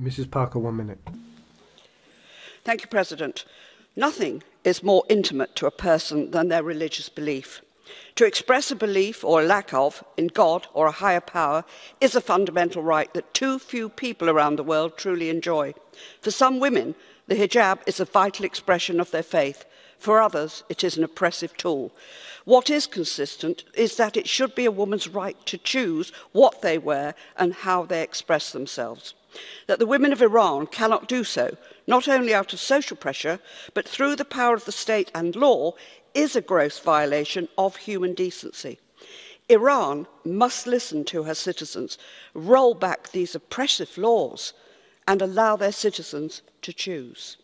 Mrs Parker, one minute. Thank you, President. Nothing is more intimate to a person than their religious belief. To express a belief or a lack of in God or a higher power is a fundamental right that too few people around the world truly enjoy. For some women, the hijab is a vital expression of their faith. For others, it is an oppressive tool. What is consistent is that it should be a woman's right to choose what they wear and how they express themselves. That the women of Iran cannot do so, not only out of social pressure, but through the power of the state and law, is a gross violation of human decency. Iran must listen to her citizens, roll back these oppressive laws, and allow their citizens to choose.